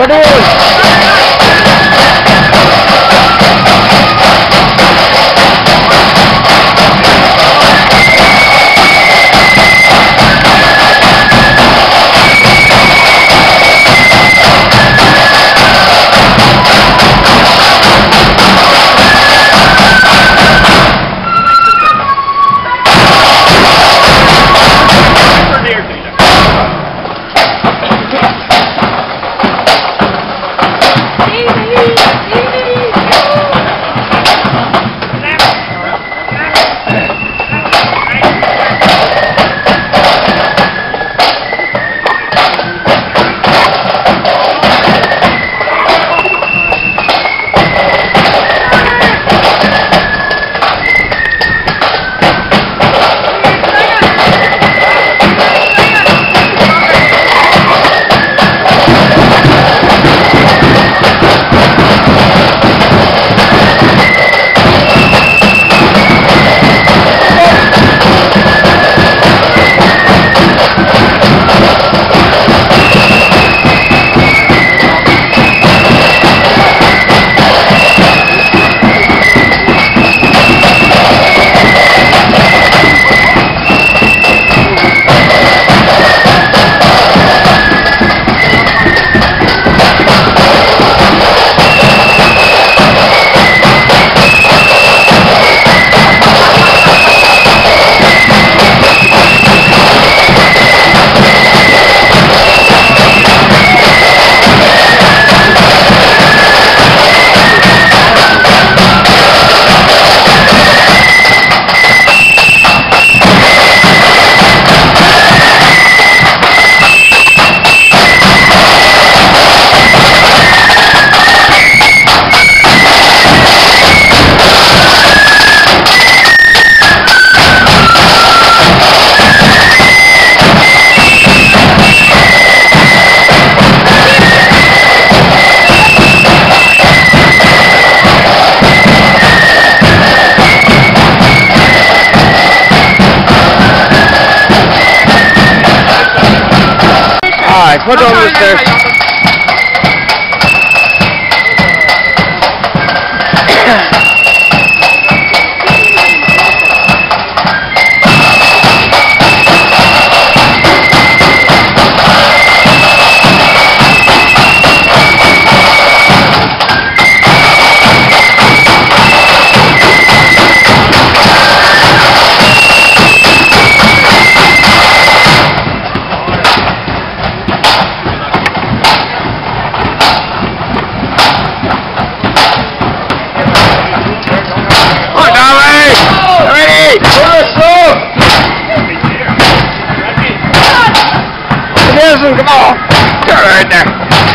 Ready? Listen, come on! Get right there.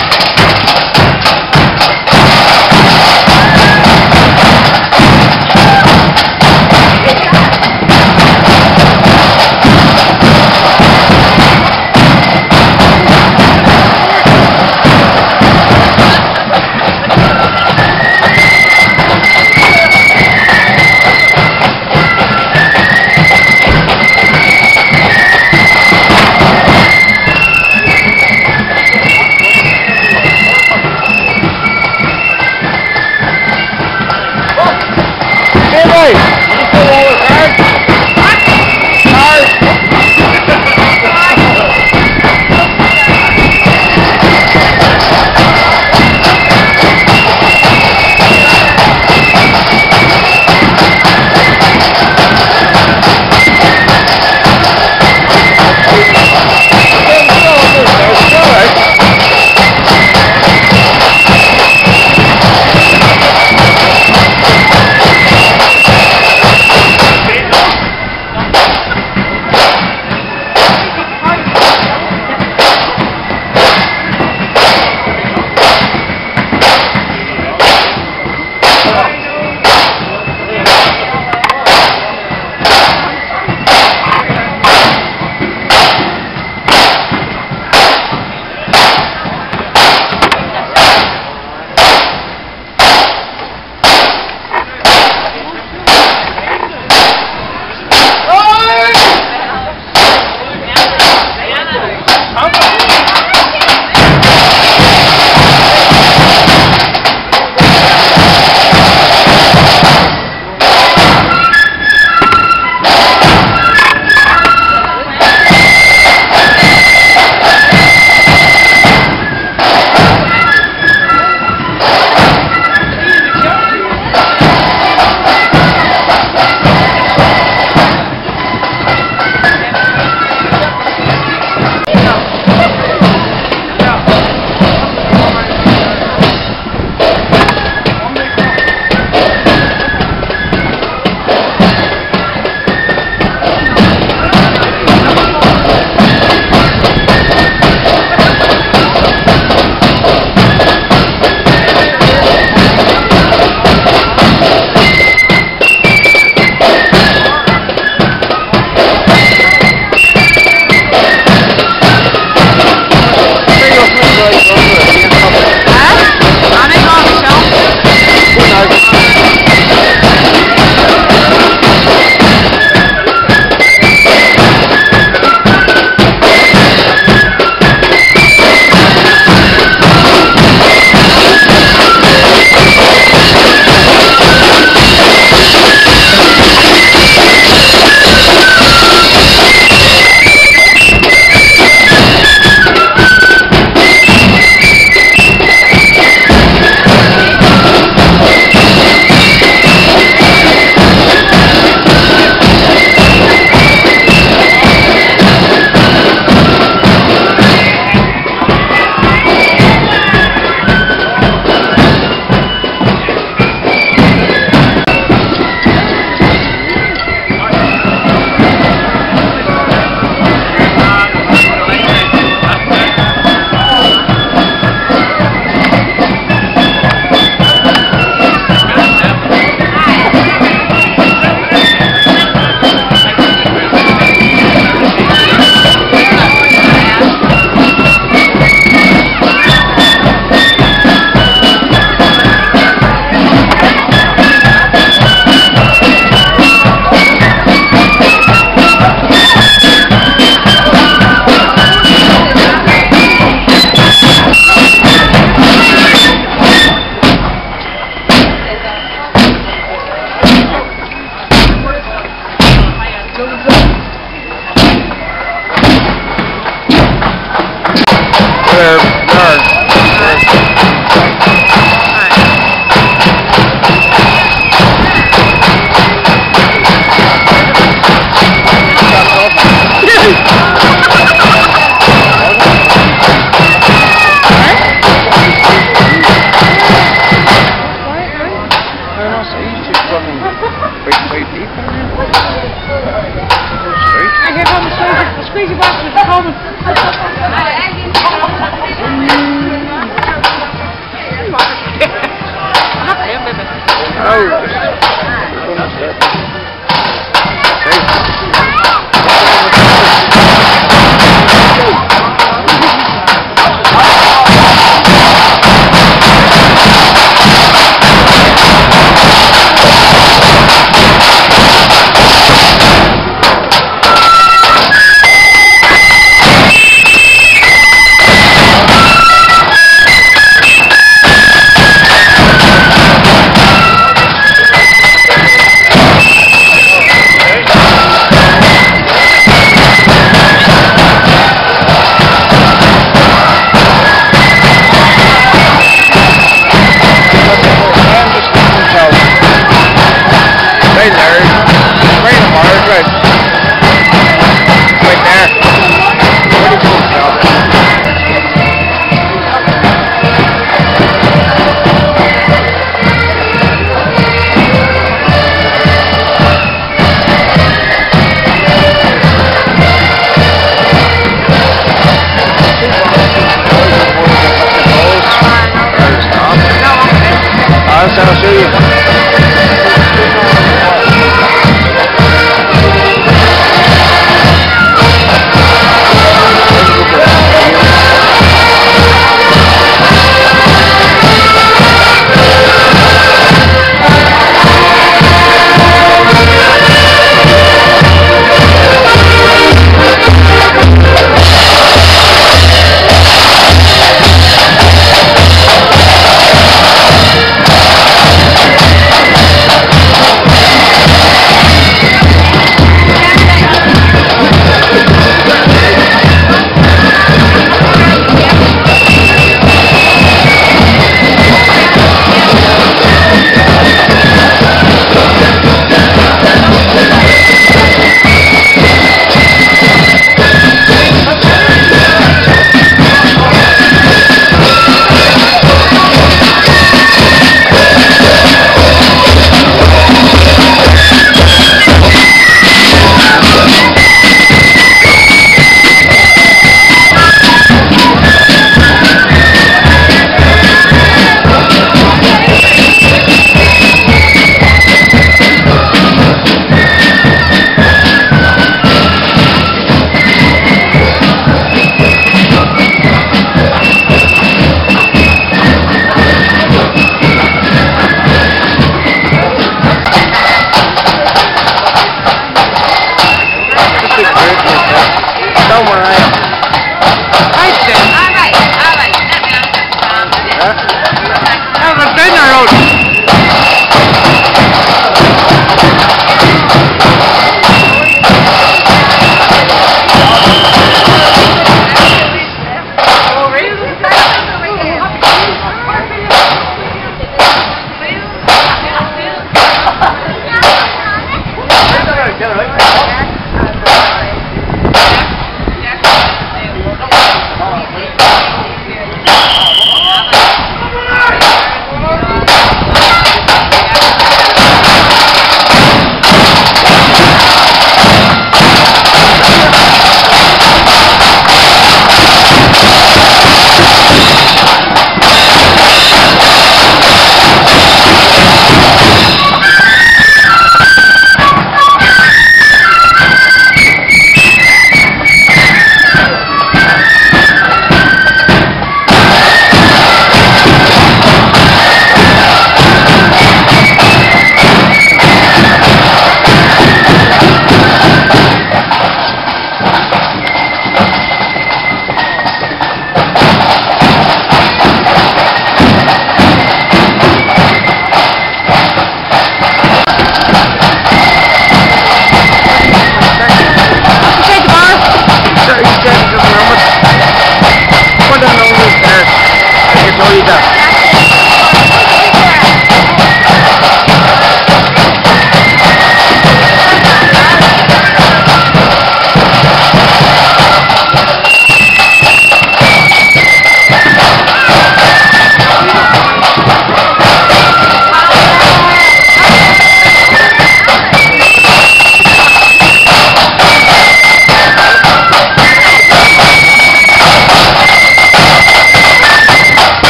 Hey!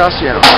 gracias.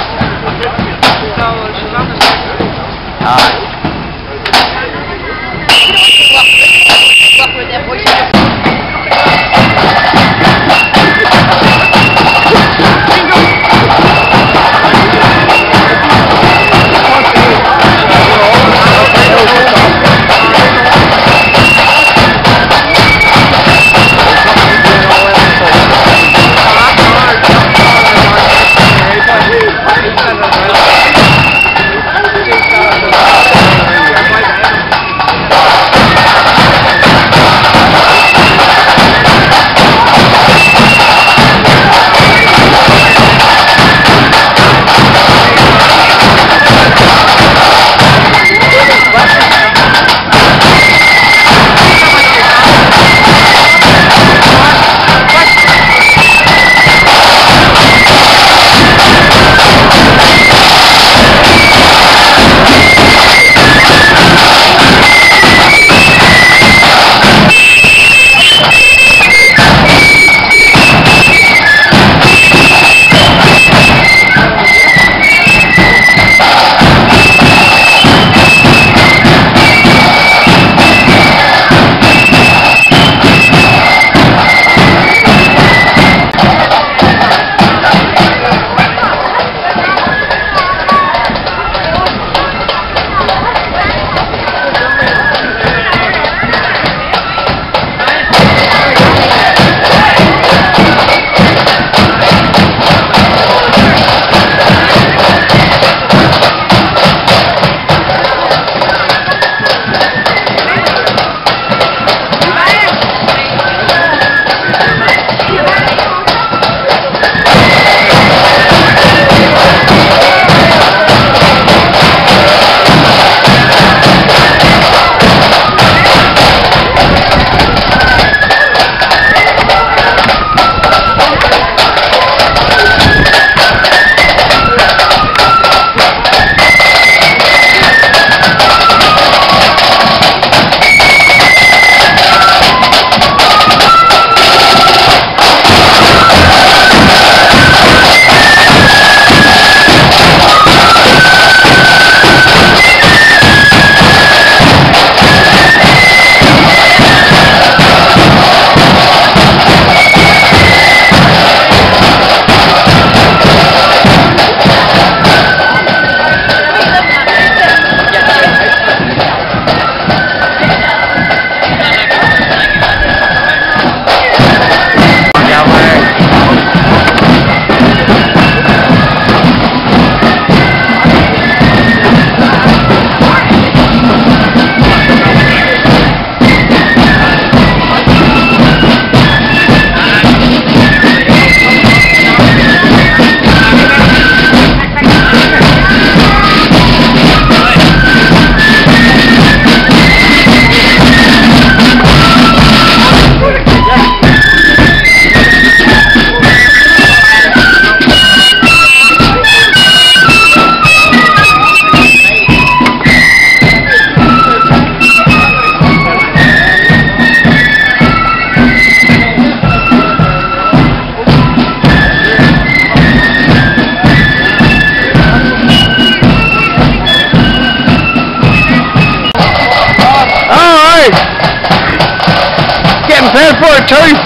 him. Stand for it, Chase.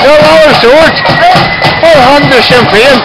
Hello, George. Hey, Honda champagne.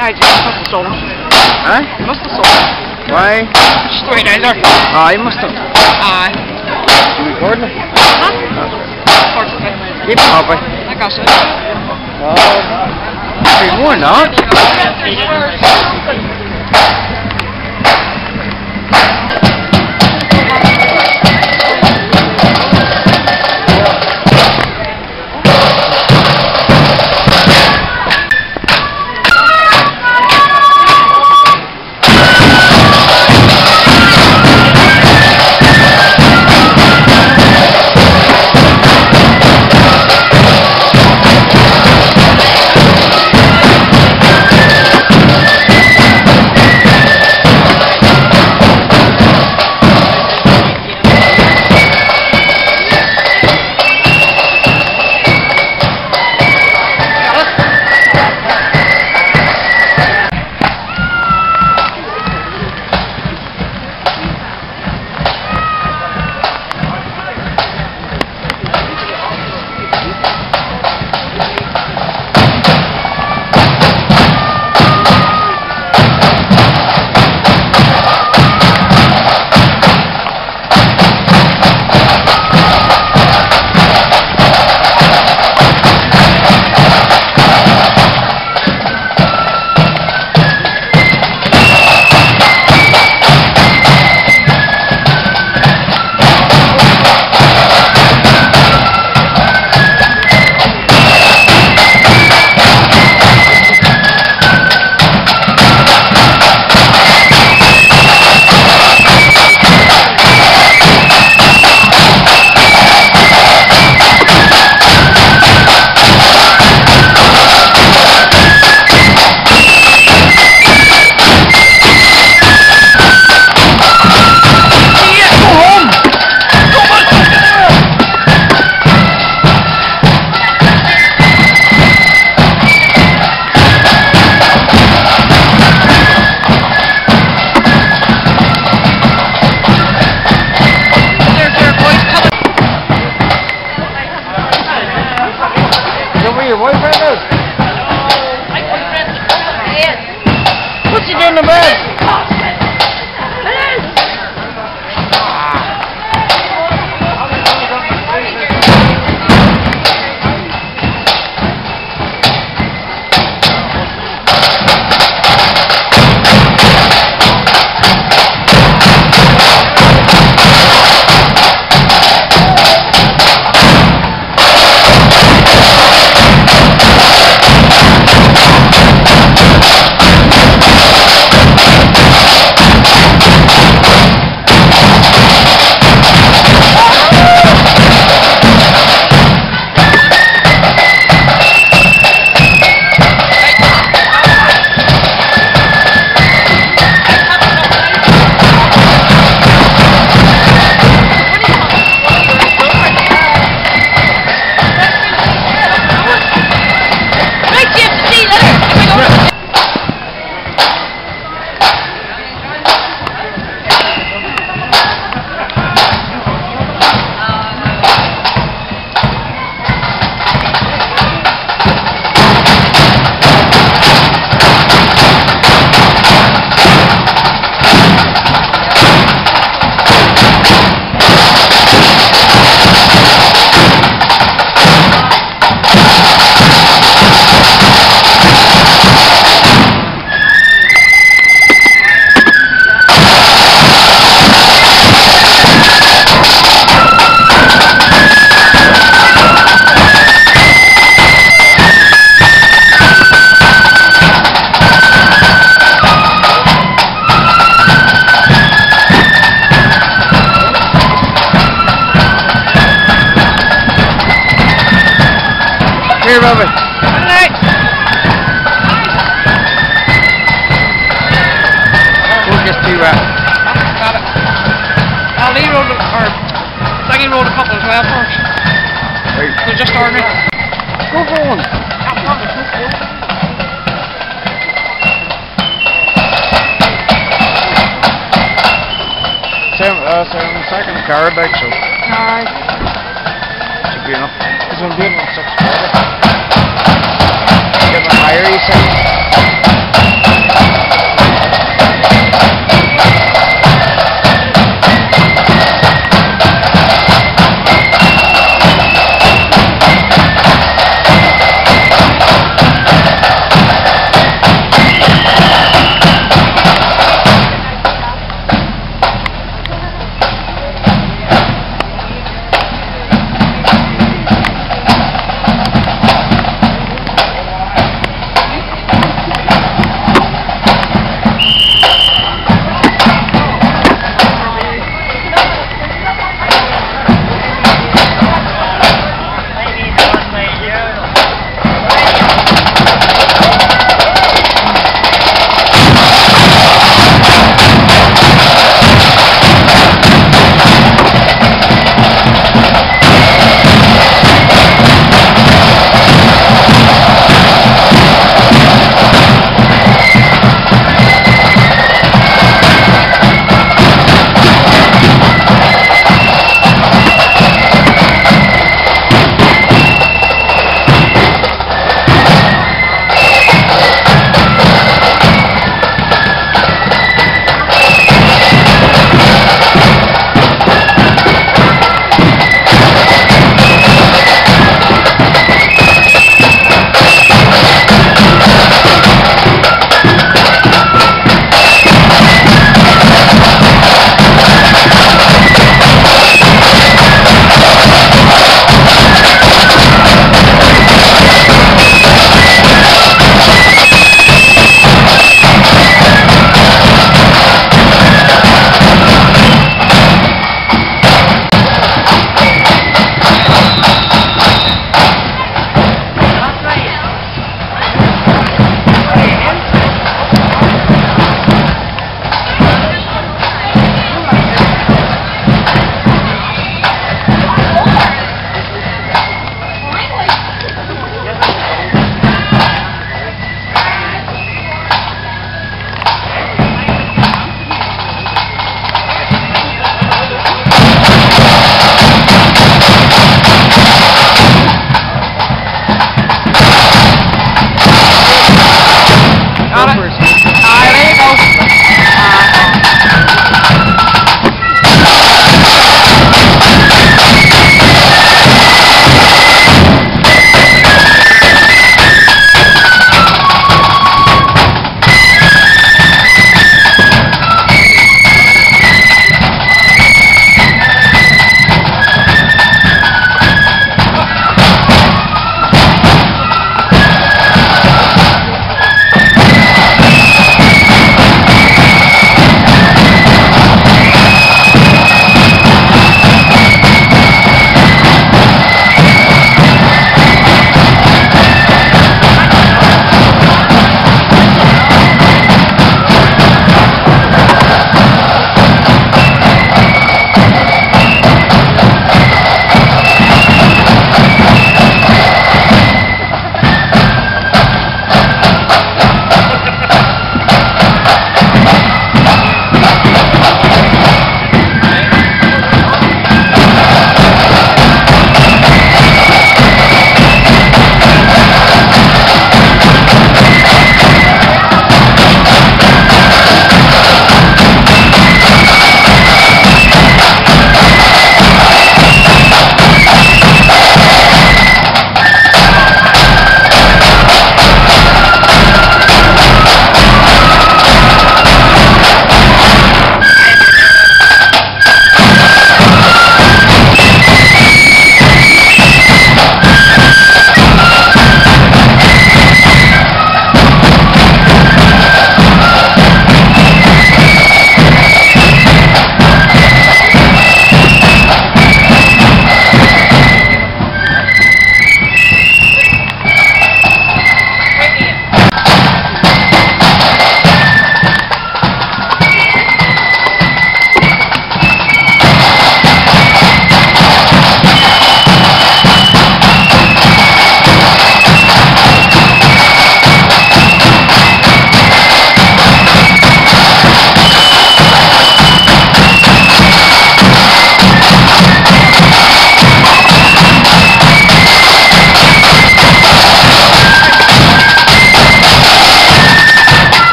Huh? He must have sold. Why? Straight out there. Oh, he must have. Aye. You recording it? Huh? Okay. Keep it up? I got it. Oh. Three more, not?